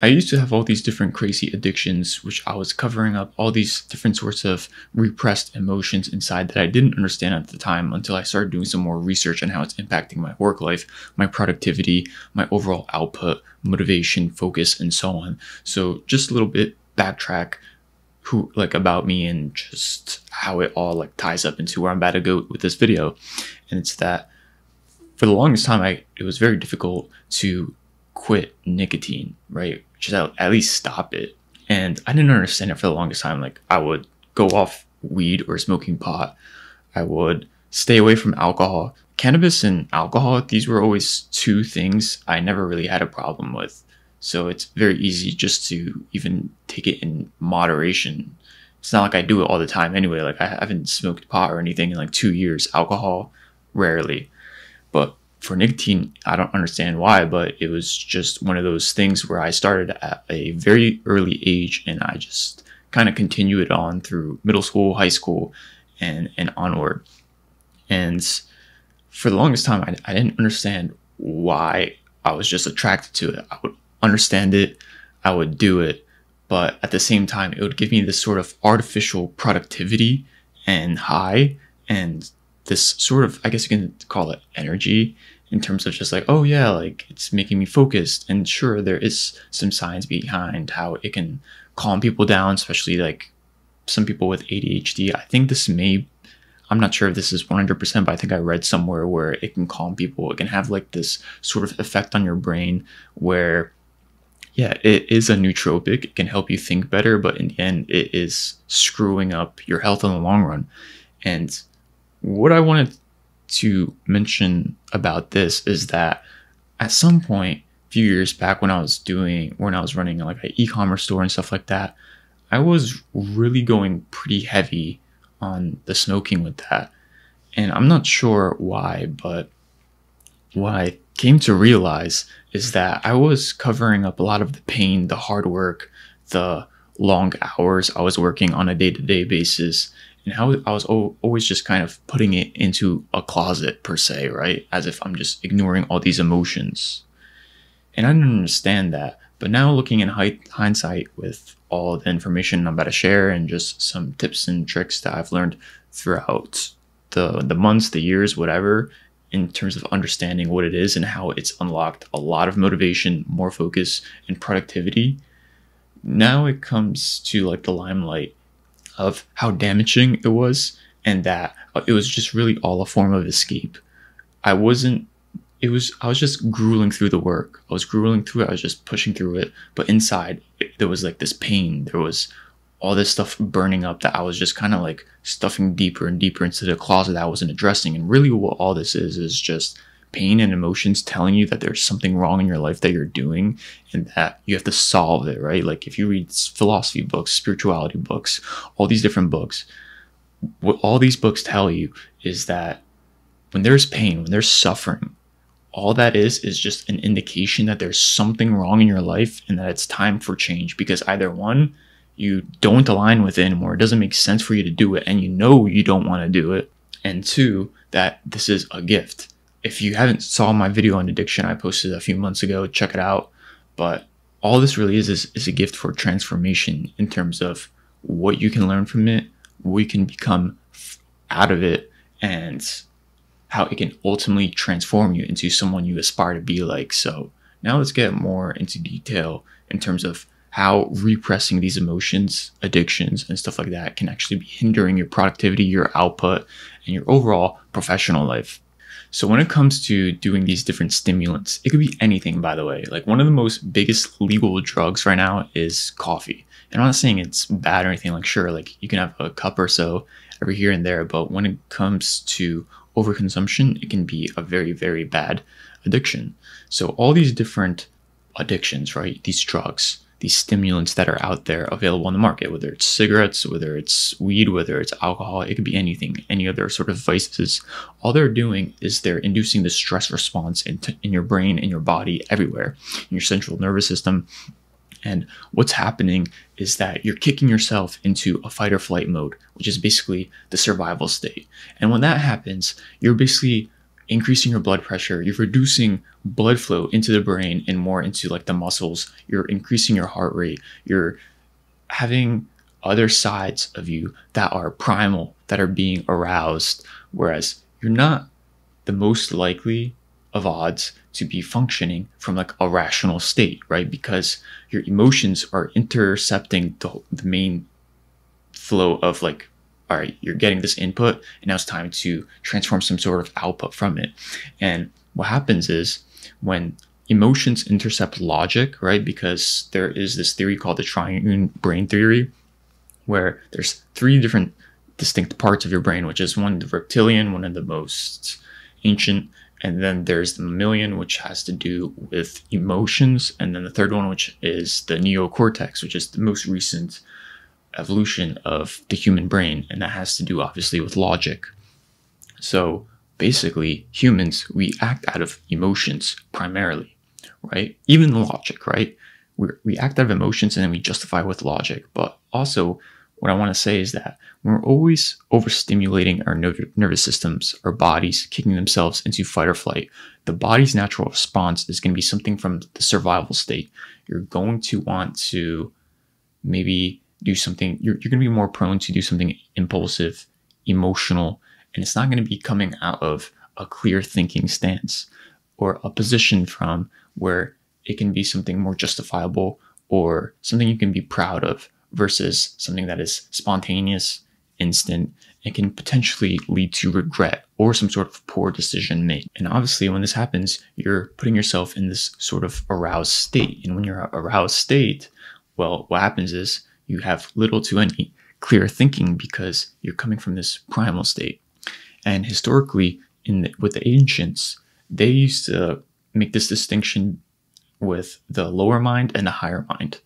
I used to have all these different crazy addictions, which I was covering up all these different sorts of repressed emotions inside that I didn't understand at the time until I started doing some more research on how it's impacting my work life, my productivity, my overall output, motivation, focus, and so on. So, just a little bit backtrack who like about me and just how it all like ties up into where I'm about to go with this video. And it's that for the longest time I it was very difficult to quit nicotine, right? Just at least stop it. And I didn't understand it for the longest time. Like I would go off weed or smoking pot. I would stay away from alcohol. Cannabis and alcohol, these were always two things I never really had a problem with. So it's very easy just to even take it in moderation. It's not like I do it all the time anyway. Like I haven't smoked pot or anything in like two years. Alcohol, rarely. But for nicotine, I don't understand why, but it was just one of those things where I started at a very early age and I just kind of continued on through middle school, high school, and, and onward. And for the longest time, I, I didn't understand why I was just attracted to it. I would understand it, I would do it, but at the same time, it would give me this sort of artificial productivity and high and this sort of, I guess you can call it energy in terms of just like, oh yeah, like it's making me focused. And sure, there is some science behind how it can calm people down, especially like some people with ADHD. I think this may, I'm not sure if this is 100%, but I think I read somewhere where it can calm people. It can have like this sort of effect on your brain where, yeah, it is a nootropic. It can help you think better, but in the end, it is screwing up your health in the long run. And what I wanted to mention about this is that at some point a few years back when I was doing when I was running like an e-commerce store and stuff like that, I was really going pretty heavy on the smoking with that. And I'm not sure why, but what I came to realize is that I was covering up a lot of the pain, the hard work, the long hours I was working on a day to day basis and how I was always just kind of putting it into a closet per se, right? As if I'm just ignoring all these emotions. And I didn't understand that. But now looking in hindsight with all the information I'm about to share and just some tips and tricks that I've learned throughout the the months, the years, whatever, in terms of understanding what it is and how it's unlocked a lot of motivation, more focus, and productivity. Now it comes to like the limelight of how damaging it was and that it was just really all a form of escape. I wasn't it was I was just grueling through the work. I was grueling through it. I was just pushing through it, but inside it, there was like this pain. There was all this stuff burning up that I was just kind of like stuffing deeper and deeper into the closet that I wasn't addressing. And really what all this is is just pain and emotions telling you that there's something wrong in your life that you're doing and that you have to solve it, right? Like if you read philosophy books, spirituality books, all these different books, what all these books tell you is that when there's pain, when there's suffering, all that is is just an indication that there's something wrong in your life and that it's time for change because either one, you don't align with it anymore, it doesn't make sense for you to do it, and you know you don't want to do it, and two, that this is a gift if you haven't saw my video on addiction I posted a few months ago, check it out. But all this really is, is is a gift for transformation in terms of what you can learn from it, what you can become out of it, and how it can ultimately transform you into someone you aspire to be like. So now let's get more into detail in terms of how repressing these emotions, addictions, and stuff like that can actually be hindering your productivity, your output, and your overall professional life. So when it comes to doing these different stimulants, it could be anything, by the way. Like one of the most biggest legal drugs right now is coffee. And I'm not saying it's bad or anything like sure, like you can have a cup or so every here and there, but when it comes to overconsumption, it can be a very, very bad addiction. So all these different addictions, right? These drugs, these stimulants that are out there available on the market, whether it's cigarettes, whether it's weed, whether it's alcohol, it could be anything, any other sort of vices. All they're doing is they're inducing the stress response in, t- in your brain, in your body, everywhere, in your central nervous system. And what's happening is that you're kicking yourself into a fight or flight mode, which is basically the survival state. And when that happens, you're basically increasing your blood pressure, you're reducing blood flow into the brain and more into like the muscles, you're increasing your heart rate, you're having other sides of you that are primal, that are being aroused, whereas you're not the most likely of odds to be functioning from like a rational state, right? Because your emotions are intercepting the, the main flow of like all right, you're getting this input, and now it's time to transform some sort of output from it. And what happens is when emotions intercept logic, right? Because there is this theory called the triune brain theory, where there's three different distinct parts of your brain, which is one the reptilian, one of the most ancient, and then there's the mammalian, which has to do with emotions, and then the third one, which is the neocortex, which is the most recent evolution of the human brain, and that has to do obviously with logic. So basically, humans, we act out of emotions primarily, right? Even logic, right? we we act out of emotions and then we justify with logic. But also, what I want to say is that we're always overstimulating our nervous systems, our bodies kicking themselves into fight or flight. The body's natural response is going to be something from the survival state. You're going to want to maybe do something, you're, you're going to be more prone to do something impulsive, emotional, and it's not going to be coming out of a clear thinking stance or a position from where it can be something more justifiable or something you can be proud of versus something that is spontaneous, instant, and can potentially lead to regret or some sort of poor decision made. And obviously, when this happens, you're putting yourself in this sort of aroused state. And when you're aroused state, well, what happens is you have little to any clear thinking because you're coming from this primal state. And historically, in the, with the ancients, they used to make this distinction with the lower mind and the higher mind.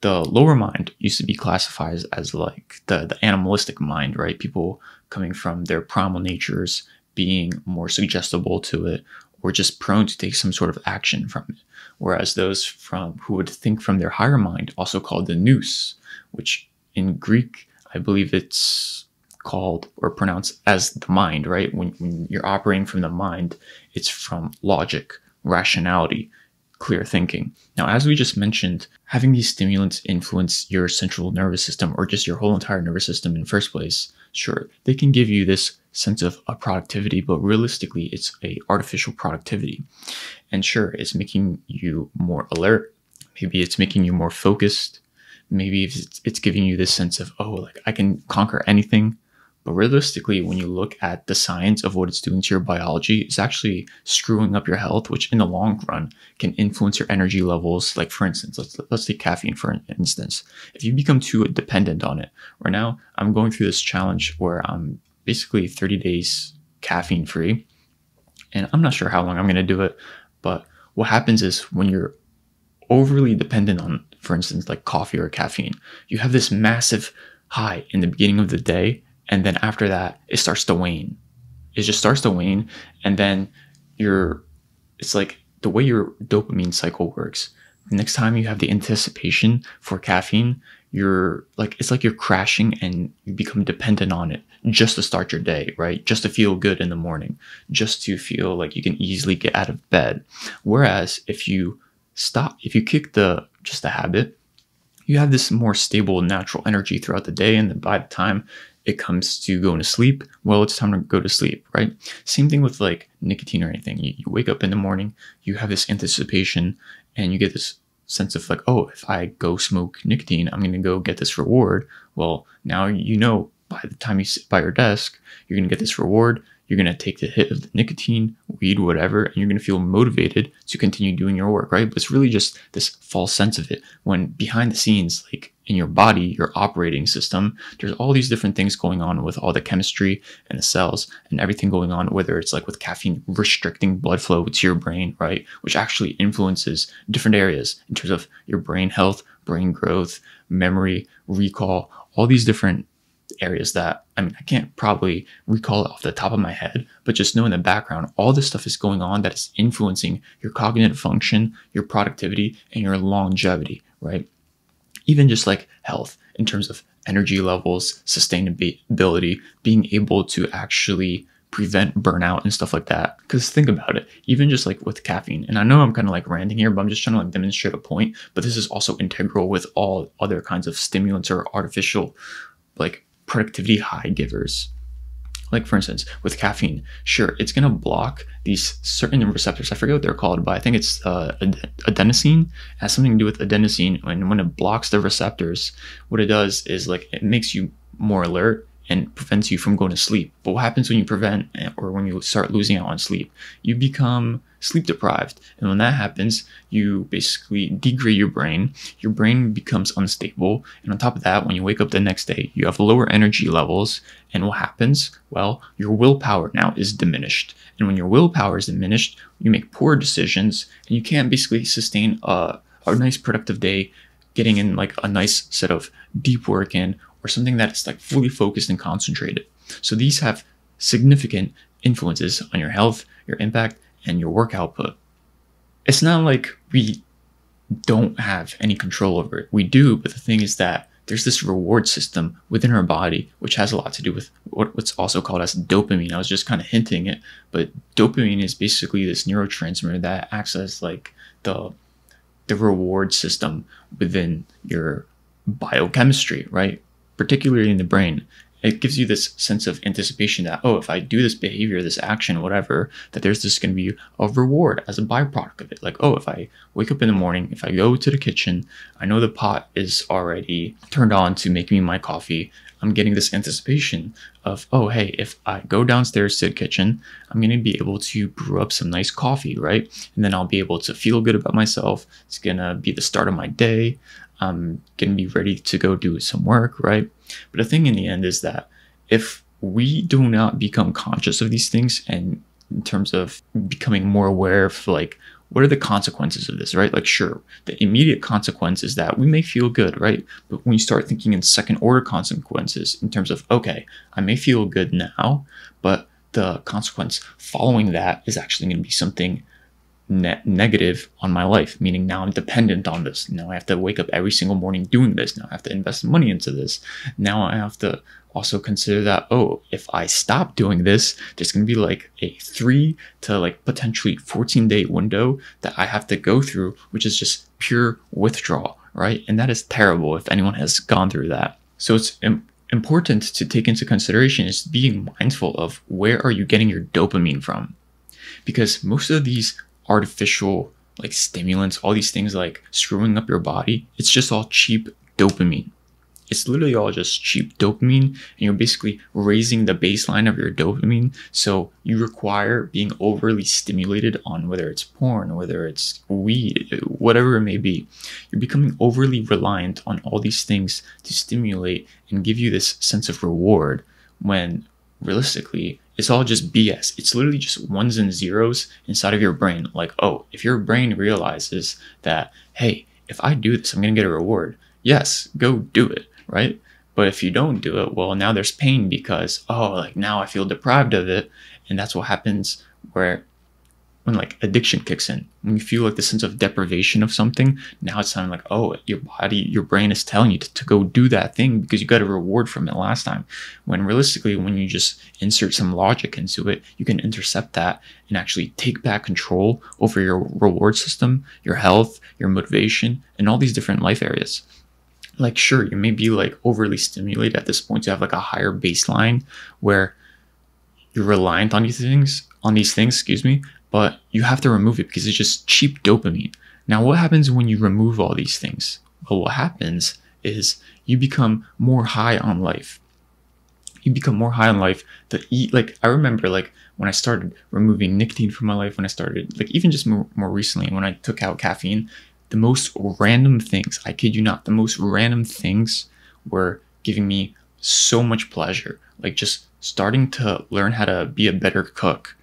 The lower mind used to be classified as, like the, the animalistic mind, right? People coming from their primal natures being more suggestible to it or just prone to take some sort of action from it. Whereas those from who would think from their higher mind, also called the nous, which in Greek, I believe it's called or pronounced as the mind, right? When, when you're operating from the mind, it's from logic, rationality, clear thinking. Now, as we just mentioned, having these stimulants influence your central nervous system or just your whole entire nervous system in first place, sure, they can give you this sense of a productivity, but realistically, it's a artificial productivity. And sure, it's making you more alert. Maybe it's making you more focused maybe it's, it's giving you this sense of oh like i can conquer anything but realistically when you look at the science of what it's doing to your biology it's actually screwing up your health which in the long run can influence your energy levels like for instance let's let's take caffeine for instance if you become too dependent on it right now i'm going through this challenge where i'm basically 30 days caffeine free and i'm not sure how long i'm going to do it but what happens is when you're overly dependent on for instance, like coffee or caffeine, you have this massive high in the beginning of the day. And then after that, it starts to wane. It just starts to wane. And then you're, it's like the way your dopamine cycle works. The next time you have the anticipation for caffeine, you're like, it's like you're crashing and you become dependent on it just to start your day, right? Just to feel good in the morning, just to feel like you can easily get out of bed. Whereas if you stop, if you kick the just the habit, you have this more stable natural energy throughout the day. And then by the time it comes to going to sleep, well, it's time to go to sleep, right? Same thing with like nicotine or anything. You, you wake up in the morning, you have this anticipation, and you get this sense of like, oh, if I go smoke nicotine, I'm going to go get this reward. Well, now you know by the time you sit by your desk, you're going to get this reward. You're going to take the hit of the nicotine, weed, whatever, and you're going to feel motivated to continue doing your work, right? But it's really just this false sense of it when behind the scenes, like in your body, your operating system, there's all these different things going on with all the chemistry and the cells and everything going on, whether it's like with caffeine restricting blood flow to your brain, right? Which actually influences different areas in terms of your brain health, brain growth, memory, recall, all these different areas that I mean, I can't probably recall off the top of my head, but just know in the background, all this stuff is going on that is influencing your cognitive function, your productivity, and your longevity, right? Even just like health in terms of energy levels, sustainability, being able to actually prevent burnout and stuff like that. Because think about it, even just like with caffeine, and I know I'm kind of like ranting here, but I'm just trying to like demonstrate a point. But this is also integral with all other kinds of stimulants or artificial like productivity high givers. Like for instance, with caffeine, sure, it's gonna block these certain receptors. I forget what they're called, but I think it's uh, adenosine. It has something to do with adenosine, and when it blocks the receptors, what it does is like it makes you more alert and prevents you from going to sleep. But what happens when you prevent or when you start losing out on sleep? You become sleep deprived. And when that happens, you basically degrade your brain. Your brain becomes unstable. And on top of that, when you wake up the next day, you have lower energy levels. And what happens? Well, your willpower now is diminished. And when your willpower is diminished, you make poor decisions and you can't basically sustain a, a nice productive day getting in like a nice set of deep work in or something that's like fully focused and concentrated. So these have significant influences on your health, your impact, and your work output. It's not like we don't have any control over it. We do, but the thing is that there's this reward system within our body, which has a lot to do with what's also called as dopamine. I was just kind of hinting it, but dopamine is basically this neurotransmitter that acts as like the the reward system within your biochemistry, right? Particularly in the brain, it gives you this sense of anticipation that, oh, if I do this behavior, this action, whatever, that there's just going to be a reward as a byproduct of it. Like, oh, if I wake up in the morning, if I go to the kitchen, I know the pot is already turned on to make me my coffee. I'm getting this anticipation of, oh, hey, if I go downstairs to the kitchen, I'm going to be able to brew up some nice coffee, right? And then I'll be able to feel good about myself. It's going to be the start of my day. Um, I'm going to be ready to go do some work, right? But the thing in the end is that if we do not become conscious of these things and in terms of becoming more aware of like what are the consequences of this, right? Like, sure, the immediate consequence is that we may feel good, right? But when you start thinking in second order consequences, in terms of, okay, I may feel good now, but the consequence following that is actually going to be something negative on my life, meaning now I'm dependent on this. Now I have to wake up every single morning doing this. Now I have to invest money into this. Now I have to also consider that, oh, if I stop doing this, there's going to be like a three to like potentially 14 day window that I have to go through, which is just pure withdrawal, right? And that is terrible if anyone has gone through that. So it's Im- important to take into consideration is being mindful of where are you getting your dopamine from? Because most of these artificial like stimulants, all these things like screwing up your body. It's just all cheap dopamine. It's literally all just cheap dopamine, and you're basically raising the baseline of your dopamine. So you require being overly stimulated on whether it's porn, whether it's weed, whatever it may be. You're becoming overly reliant on all these things to stimulate and give you this sense of reward when realistically it's all just BS. It's literally just ones and zeros inside of your brain. Like, oh, if your brain realizes that, hey, if I do this, I'm going to get a reward. Yes, go do it, right? But if you don't do it, well, now there's pain because, oh, like now I feel deprived of it. And that's what happens where when like addiction kicks in. When you feel like the sense of deprivation of something now it's time like oh your body your brain is telling you to, to go do that thing because you got a reward from it last time. When realistically when you just insert some logic into it you can intercept that and actually take back control over your reward system your health your motivation and all these different life areas. Like sure you may be like overly stimulated at this point to have like a higher baseline where you're reliant on these things on these things excuse me but you have to remove it because it's just cheap dopamine. Now, what happens when you remove all these things? Well, what happens is you become more high on life. You become more high on life to eat. Like, I remember, like, when I started removing nicotine from my life, when I started, like, even just more, more recently, when I took out caffeine, the most random things, I kid you not, the most random things were giving me so much pleasure. Like, just starting to learn how to be a better cook,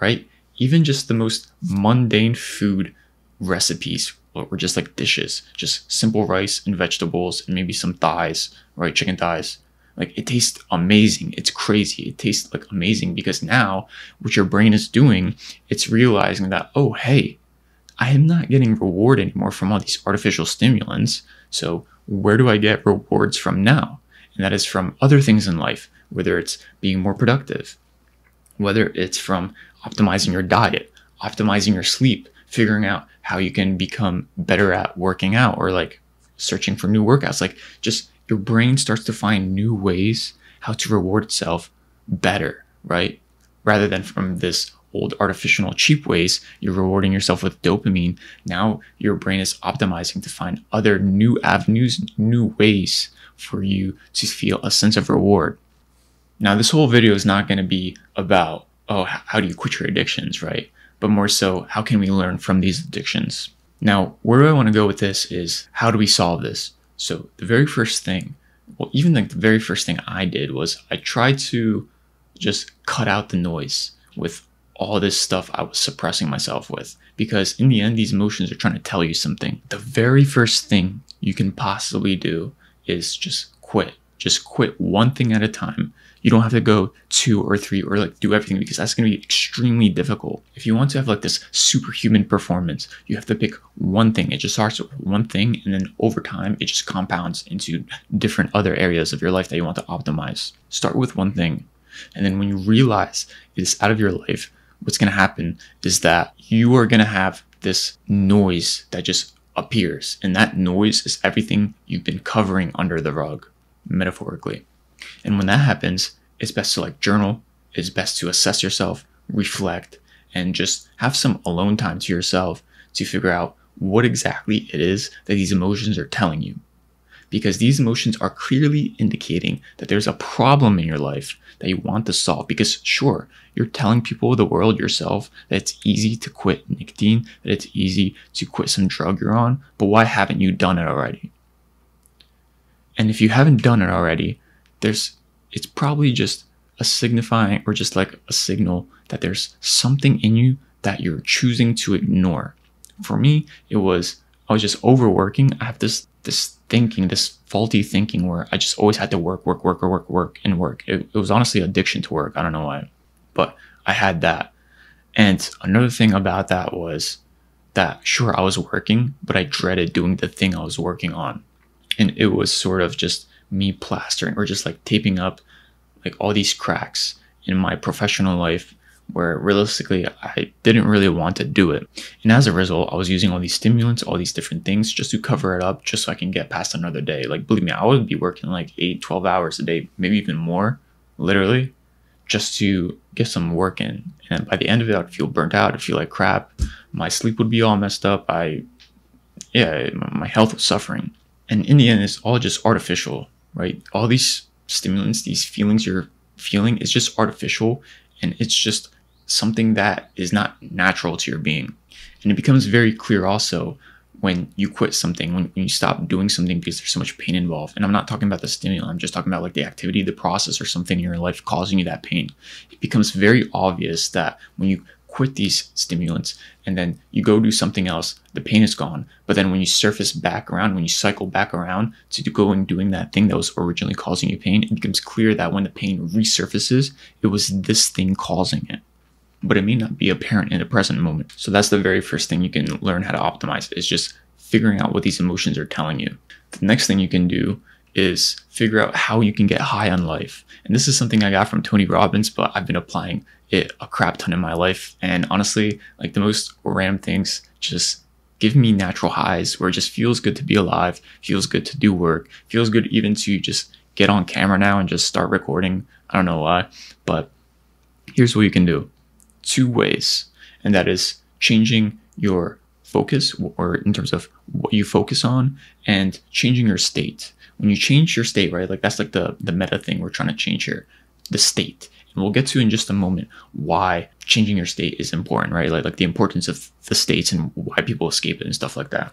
right? Even just the most mundane food recipes or just like dishes, just simple rice and vegetables and maybe some thighs, right? Chicken thighs. Like it tastes amazing. It's crazy. It tastes like amazing because now what your brain is doing, it's realizing that, oh, hey, I am not getting reward anymore from all these artificial stimulants. So where do I get rewards from now? And that is from other things in life, whether it's being more productive, whether it's from optimizing your diet, optimizing your sleep, figuring out how you can become better at working out or like searching for new workouts. Like just your brain starts to find new ways how to reward itself better, right? Rather than from this old artificial cheap ways, you're rewarding yourself with dopamine. Now your brain is optimizing to find other new avenues, new ways for you to feel a sense of reward. Now, this whole video is not going to be about, oh, how do you quit your addictions, right? But more so, how can we learn from these addictions? Now, where do I want to go with this is how do we solve this? So, the very first thing, well, even like the very first thing I did was I tried to just cut out the noise with all this stuff I was suppressing myself with. Because in the end, these emotions are trying to tell you something. The very first thing you can possibly do is just quit. Just quit one thing at a time. You don't have to go two or three or like do everything because that's going to be extremely difficult. If you want to have like this superhuman performance, you have to pick one thing. It just starts with one thing and then over time it just compounds into different other areas of your life that you want to optimize. Start with one thing. And then when you realize it's out of your life, what's going to happen is that you are going to have this noise that just appears. And that noise is everything you've been covering under the rug, metaphorically. And when that happens, it's best to like journal, it's best to assess yourself, reflect, and just have some alone time to yourself to figure out what exactly it is that these emotions are telling you. Because these emotions are clearly indicating that there's a problem in your life that you want to solve. Because, sure, you're telling people the world yourself that it's easy to quit nicotine, that it's easy to quit some drug you're on, but why haven't you done it already? And if you haven't done it already, there's it's probably just a signifying or just like a signal that there's something in you that you're choosing to ignore. For me, it was I was just overworking. I have this this thinking, this faulty thinking where I just always had to work, work, work, or work, work, and work. It, it was honestly addiction to work. I don't know why, but I had that. And another thing about that was that sure I was working, but I dreaded doing the thing I was working on. And it was sort of just me plastering or just like taping up like all these cracks in my professional life where realistically I didn't really want to do it. And as a result, I was using all these stimulants, all these different things just to cover it up, just so I can get past another day. Like, believe me, I would be working like 8, 12 hours a day, maybe even more, literally, just to get some work in. And by the end of it, I'd feel burnt out, I'd feel like crap. My sleep would be all messed up. I, yeah, my health was suffering. And in the end, it's all just artificial, right? All these stimulants, these feelings you're feeling, is just artificial and it's just something that is not natural to your being. And it becomes very clear also when you quit something, when, you stop doing something because there's so much pain involved. And I'm not talking about the stimulant, I'm just talking about like the activity, the process, or something in your life causing you that pain. It becomes very obvious that when you quit these stimulants and then you go do something else, the pain is gone. But then when you surface back around, when you cycle back around to go and doing that thing that was originally causing you pain, it becomes clear that when the pain resurfaces, it was this thing causing it but it may not be apparent in the present moment. So that's the very first thing you can learn how to optimize is just figuring out what these emotions are telling you. The next thing you can do is figure out how you can get high on life. And this is something I got from Tony Robbins, but I've been applying it a crap ton in my life. And honestly, like the most random things just give me natural highs where it just feels good to be alive, feels good to do work, feels good even to just get on camera now and just start recording. I don't know why, but here's what you can do two ways, and that is changing your focus or in terms of what you focus on and changing your state. When you change your state, right? Like that's like the the meta thing we're trying to change here, the state. And we'll get to in just a moment why changing your state is important, right? Like like the importance of the states and why people escape it and stuff like that.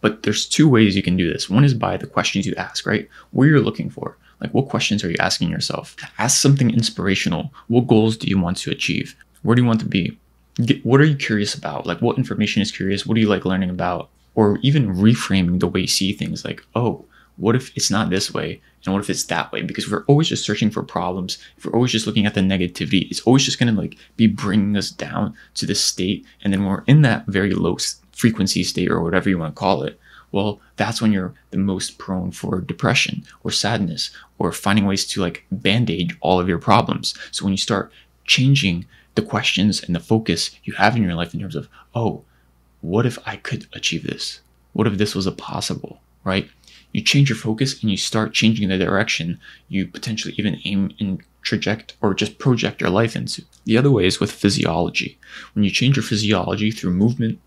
But there's two ways you can do this. One is by the questions you ask, right? What you're looking for. Like what questions are you asking yourself? Ask something inspirational. What goals do you want to achieve? Where do you want to be? Get, what are you curious about? Like, what information is curious? What do you like learning about? Or even reframing the way you see things like, oh, what if it's not this way? And what if it's that way? Because we're always just searching for problems. If we're always just looking at the negativity, it's always just going to like be bringing us down to this state. And then when we're in that very low frequency state or whatever you want to call it. Well, that's when you're the most prone for depression or sadness or finding ways to like band-aid all of your problems. So when you start changing the questions and the focus you have in your life in terms of, oh, what if I could achieve this? What if this was a possible, right? You change your focus and you start changing the direction you potentially even aim and traject or just project your life into. The other way is with physiology. When you change your physiology through movement,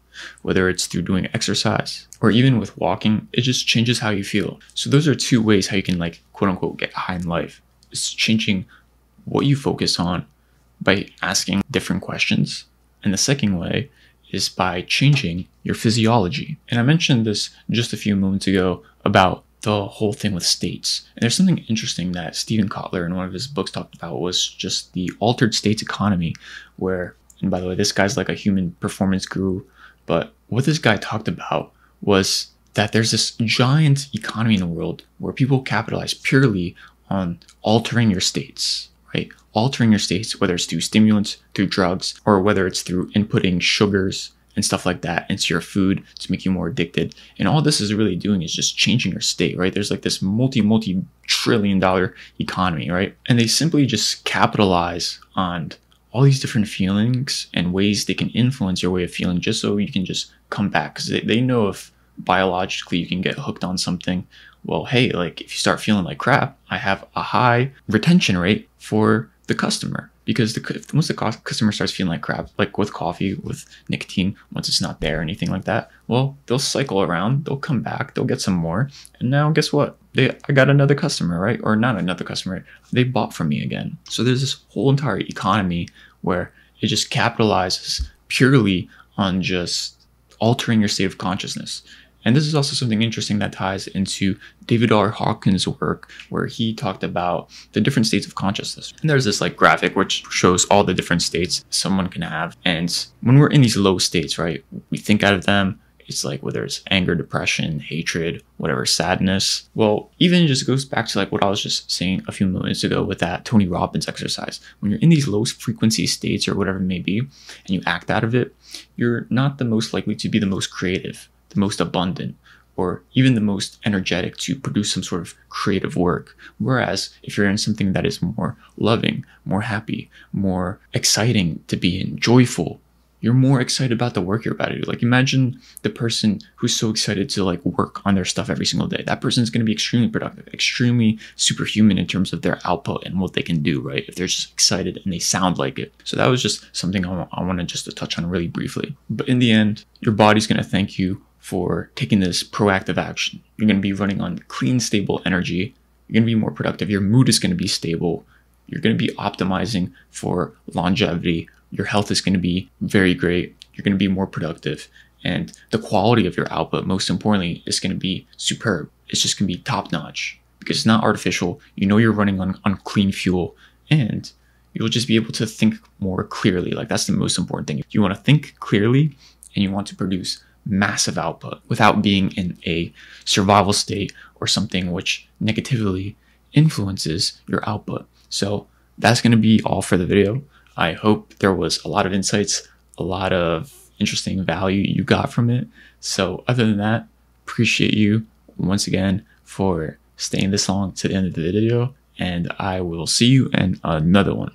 whether it's through doing exercise or even with walking, it just changes how you feel. So those are two ways how you can like quote unquote get high in life. It's changing what you focus on by asking different questions. And the second way is by changing your physiology. And I mentioned this just a few moments ago about the whole thing with states. And there's something interesting that Steven Kotler in one of his books talked about was just the altered states economy, where, and by the way, this guy's like a human performance guru, but what this guy talked about was that there's this giant economy in the world where people capitalize purely on altering your states, right? Altering your states, whether it's through stimulants, through drugs, or whether it's through inputting sugars and stuff like that into your food to make you more addicted. And all this is really doing is just changing your state, right? There's like this multi, multi trillion dollar economy, right? And they simply just capitalize on all these different feelings and ways they can influence your way of feeling just so you can just come back because they, they know if biologically you can get hooked on something well hey like if you start feeling like crap i have a high retention rate for the customer. Because the once the customer starts feeling like crap like with coffee with nicotine once it's not there or anything like that well they'll cycle around they'll come back they'll get some more. And now guess what? They i got another customer right? Or not another customer they bought from me again. So there's this whole entire economy where it just capitalizes purely on just altering your state of consciousness and this is also something interesting that ties into David R. Hawkins' work, where he talked about the different states of consciousness. And there's this like graphic which shows all the different states someone can have. And when we're in these low states, right, we think out of them. It's like whether it's anger, depression, hatred, whatever, sadness. Well, even just goes back to like what I was just saying a few moments ago with that Tony Robbins exercise. When you're in these low frequency states or whatever it may be, and you act out of it, you're not the most likely to be the most creative the most abundant or even the most energetic to produce some sort of creative work. Whereas if you're in something that is more loving, more happy, more exciting to be in, joyful, you're more excited about the work you're about to do. Like imagine the person who's so excited to like work on their stuff every single day. That person's going to be extremely productive, extremely superhuman in terms of their output and what they can do, right? If they're just excited and they sound like it. So that was just something I, I wanted just to touch on really briefly. But in the end, your body's going to thank you for taking this proactive action. You're going to be running on clean, stable energy. You're going to be more productive. Your mood is going to be stable. You're going to be optimizing for longevity. Your health is going to be very great. You're going to be more productive. And the quality of your output, most importantly, is going to be superb. It's just going to be top notch because it's not artificial. You know you're running on, on clean fuel and you'll just be able to think more clearly. Like that's the most important thing. You want to think clearly and you want to produce massive output without being in a survival state or something which negatively influences your output. So that's going to be all for the video. I hope there was a lot of insights, a lot of interesting value you got from it. So other than that, appreciate you once again for staying this long to the end of the video and I will see you in another one.